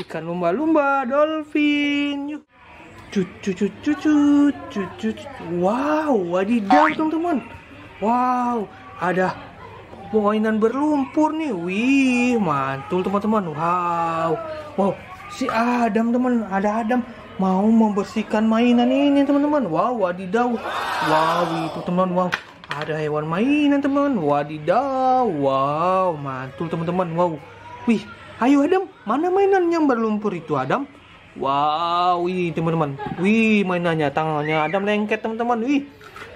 ikan lumba-lumba dolphin. Yuk cucu cucu cucu cucu wow wadidaw teman-teman. Wow ada mainan berlumpur nih. Wih mantul teman-teman. Wow. Wow si Adam teman. Ada Adam mau membersihkan mainan ini teman-teman. Wow wadidaw. Wow itu teman. Wow ada hewan mainan teman. Wadidaw. Wow mantul teman-teman. Wow. Wih ayo Adam mana mainan yang berlumpur itu Adam Wow, wih teman-teman. Wih, mainannya tangannya Adam lengket teman-teman. Wih.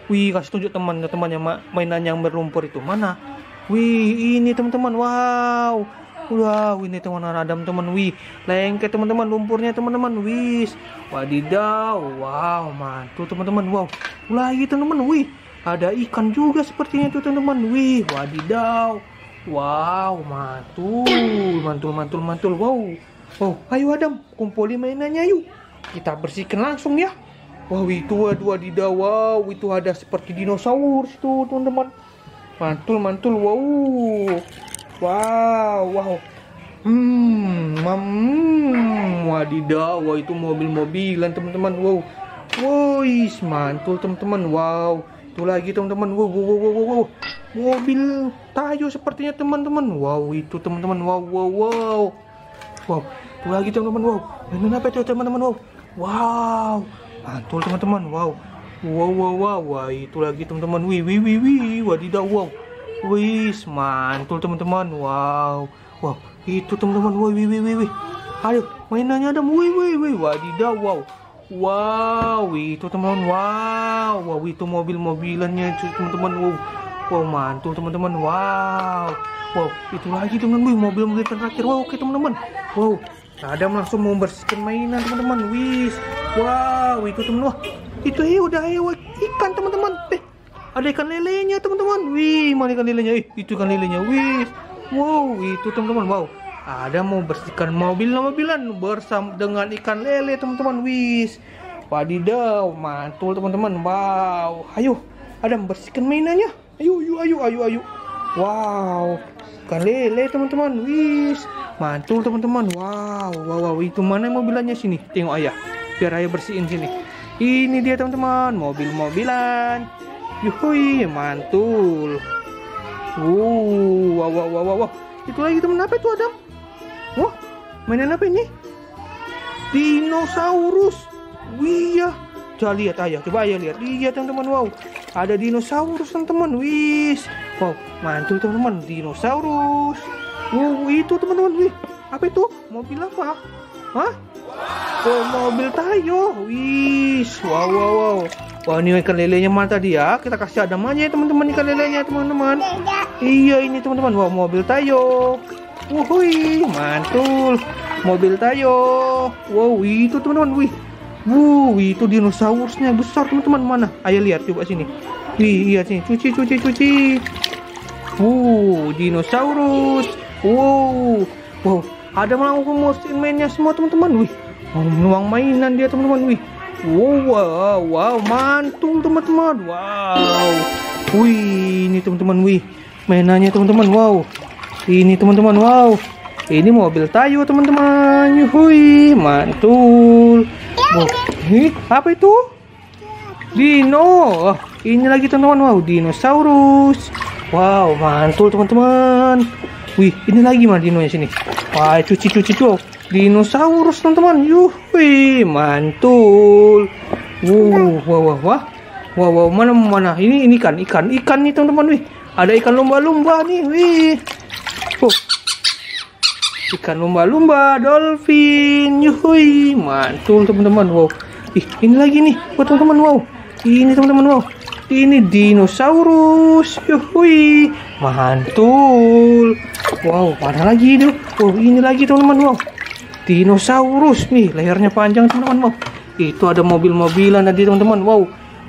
Wih, kasih tunjuk teman-temannya mainan yang berlumpur itu. Mana? Wih, ini teman-teman. Wow. Wow, ini teman Adam teman. Wih, lengket teman-teman lumpurnya teman-teman. Wih. Wadidaw. Wow, mantul teman-teman. Wow. Lagi teman-teman. Wih, ada ikan juga sepertinya itu teman-teman. Wih, wadidaw. Wow, mantul. Mantul, mantul, mantul. Wow. Oh, ayo Adam, kumpulin mainannya yuk. Kita bersihkan langsung ya. Wow, itu waduh wadidaw, wow, itu ada seperti dinosaurus itu, teman-teman. Mantul, mantul, wow. Wow, wow. Hmm, hmm, wadidaw, wow, itu mobil-mobilan, teman-teman. Wow. Woi, mantul, teman-teman. Wow. Itu lagi, teman-teman. Wow, wow, wow, wow, wow. Mobil tayo sepertinya, teman-teman. Wow, itu, teman-teman. Wow, wow, wow. Wow, itu lagi teman-teman. Wow, ini apa itu teman-teman? Wow, wow, mantul teman-teman. Wow, wow, wow, wow, wah itu lagi teman-teman. Wih, wih, wih, wih, wadidaw, wow. Wih, mantul teman-teman. Wow, wow, itu teman-teman. Wih, wih, wih, wih. Ayo, mainannya ada. Wih, wih, wih, wadidaw, wow. Wow, itu teman-teman. Wow, wow, itu mobil-mobilannya teman-teman. Wow, wow, mantul teman-teman. Wow. Wow, itu lagi teman-teman. Mobil-mobil terakhir. Wow, oke teman-teman. Wow, Adam langsung membersihkan mainan teman-teman. Wis. Wow, itu teman wah. Itu eh udah eh ikan teman-teman. Eh, ada ikan lelenya teman-teman. Wih, mana ikan lelenya? Eh, itu ikan lelenya. Wis. Wow, itu teman-teman. Wow. Ada mau bersihkan mobil-mobilan bersama dengan ikan lele teman-teman. Wis. Wadidaw, mantul teman-teman. Wow. Ayo, Adam bersihkan mainannya. Ayo, ayo, ayo, ayo, ayo. Wow, ikan lele teman-teman. Wis, mantul teman-teman. Wow, wow, wow. Itu mana mobilannya sini? Tengok ayah. Biar ayah bersihin sini. Ini dia teman-teman, mobil-mobilan. Yuhui, mantul. Wow, wow, wow, wow, wow. Itu lagi teman apa itu Adam? Wah, mainan apa ini? Dinosaurus. Wih ya. Coba lihat ayah, coba ayah lihat. Lihat teman-teman, wow. Ada dinosaurus teman-teman. Wis. Wow, mantul teman-teman. Dinosaurus. Wow, itu teman-teman. Wih, apa itu? Mobil apa? Hah? Oh, mobil tayo. Wis. Wow, wow, wow. Wah, ini ikan lelenya mana tadi ya? Kita kasih ada aja ya teman-teman ikan lelenya teman-teman. Iya, ini teman-teman. Wow, mobil tayo. Wuhui, mantul. Mobil tayo. Wow, itu teman-teman. Wih. Wuh, itu dinosaurusnya besar teman-teman mana? Ayo lihat coba sini. Wih, iya sini. Cuci, cuci, cuci. Wuh, dinosaurus. Wow, wow. Ada mesin mainnya semua teman-teman. Wih, mau nuang mainan dia teman-teman. Wih. Wow, wow, wow, mantul teman-teman. Wow. Wih, ini teman-teman. Wih, mainannya teman-teman. Wow. Ini teman-teman. Wow. Ini mobil tayo teman-teman. Yuhui, mantul. Oh, Hih, apa itu? Dino. Oh, ini lagi teman-teman. Wow, dinosaurus. Wow, mantul teman-teman. Wih, ini lagi mana dinonya sini? Wah, cuci-cuci tuh. Dinosaurus teman-teman. Yuhui, mantul. Uh, wah, wah, wah. Wah, wah, mana mana? Ini ini ikan, ikan, ikan nih teman-teman. Wih, ada ikan lumba-lumba nih. Wih. Oh, ikan lumba-lumba, dolphin, yuhui, mantul teman-teman, wow. Ih, ini lagi nih, buat teman-teman, wow. Ini teman-teman, wow. Ini dinosaurus, yuhui, mantul. Wow, mana lagi itu? Wow, ini lagi teman-teman, wow. Dinosaurus nih, lehernya panjang teman-teman, wow. Itu ada mobil-mobilan tadi teman-teman, wow.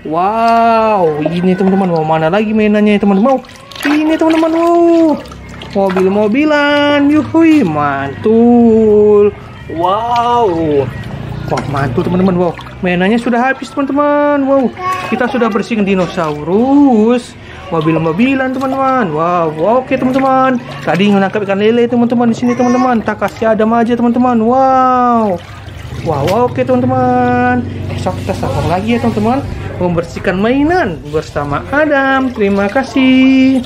Wow, ini teman-teman, wow. Mana lagi mainannya teman-teman, wow. Ini teman-teman, wow mobil-mobilan yuhui mantul wow wah mantul teman-teman wow mainannya sudah habis teman-teman wow kita sudah bersihkan dinosaurus mobil-mobilan teman-teman. Wow, wow oke teman-teman. Tadi menangkap ikan lele teman-teman di sini teman-teman. Tak kasih adam aja teman-teman. Wow. Wow, oke teman-teman. Esok kita sambung lagi ya teman-teman. Membersihkan mainan bersama Adam. Terima kasih.